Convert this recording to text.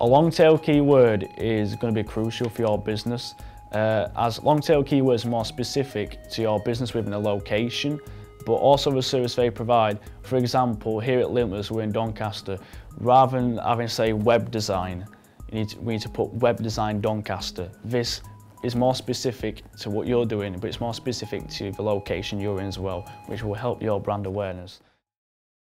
A long tail keyword is going to be crucial for your business uh, as long tail keywords are more specific to your business within a location but also the service they provide. For example, here at Limitless, we're in Doncaster, rather than having say web design, need to, we need to put web design Doncaster. This is more specific to what you're doing, but it's more specific to the location you're in as well, which will help your brand awareness.